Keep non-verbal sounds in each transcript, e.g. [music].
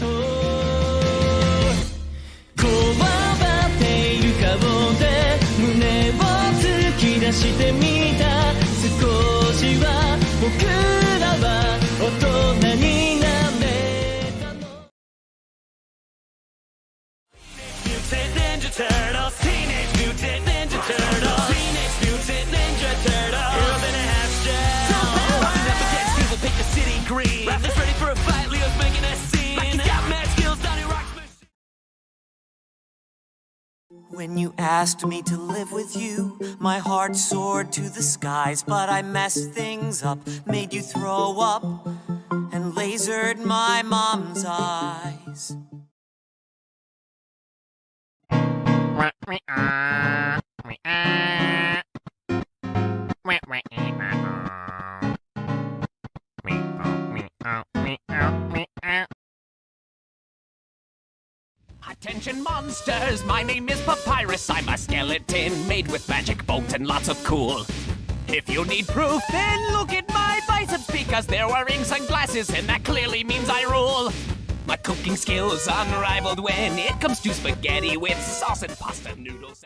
と。こわばっている顔で胸を突き出してみた。少しは僕らは大人になれたの。When you asked me to live with you, my heart soared to the skies, but I messed things up, made you throw up, and lasered my mom's eyes. Attention monsters, my name is Papyrus. I'm a skeleton made with magic bones and lots of cool. If you need proof, then look at my biceps because they're wearing sunglasses and that clearly means I rule. My cooking skills unrivaled when it comes to spaghetti with sauce and pasta noodles.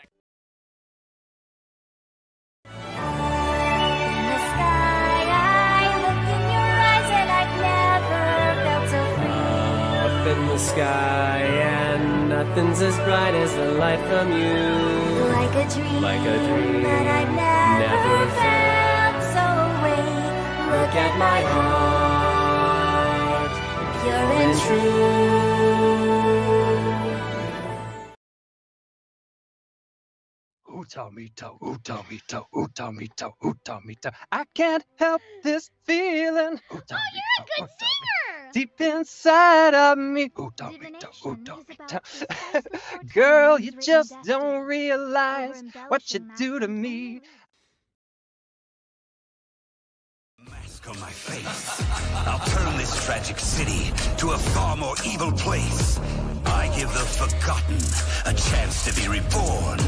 In the sky, nothing's as bright as the light from you. Like a dream, Like a dream, that I've never, never felt so away. Look at my heart, pure and true. Utamito, utamito, utamito, utamito. I can't help this feeling. Oh, you're a good singer! Deep inside of me. Utamito, Divination is utamito. about success [laughs] before Girl, you just don't realize what you do to me. mask on my face. I'll turn this tragic city to a far more evil place. I give the forgotten a chance to be reborn.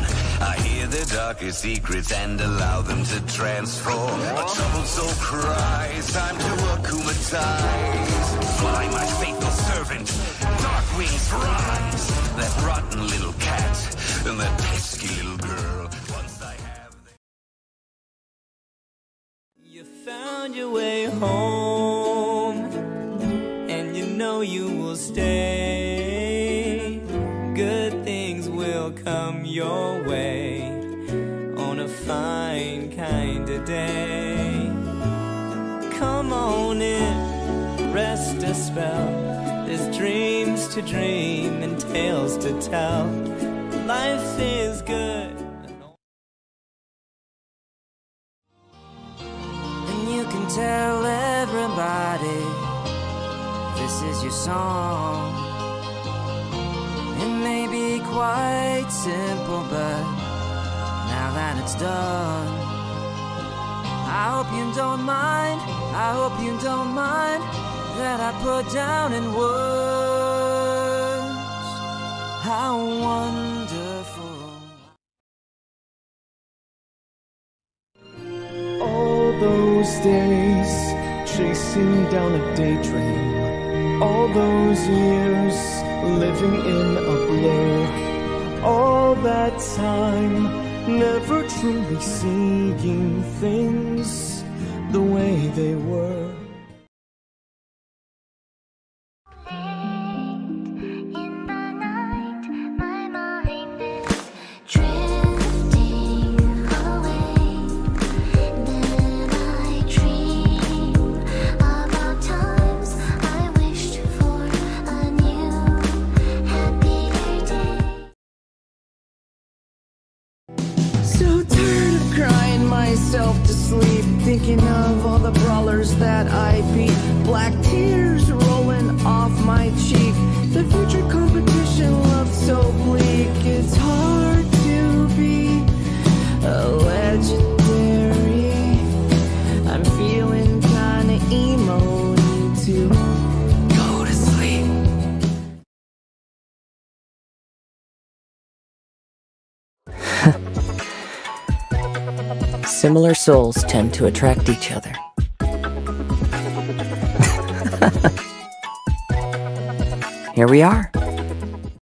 Darkest secrets and allow them to transform. A troubled soul cries, time to akumatize. Fly, my faithful servant, dark wings rise. That rotten little cat and that pesky little girl. Once I have. You found your way home, and you know you will stay. Good things will come your way fine kind of day. Come on in, rest a spell. There's dreams to dream and tales to tell. Life is good. And you can tell everybody this is your song. It may be quite simple, but now that it's done, I hope you don't mind. I hope you don't mind that I put down in words how wonderful. All those days chasing down a daydream. All those years living in a blur. All that time never truly seeing things the way they were. Sleep, thinking of all the brawlers that I beat. Black tears rolling off my cheek. The future competition looked so bleak. Similar souls tend to attract each other. [laughs] here we are.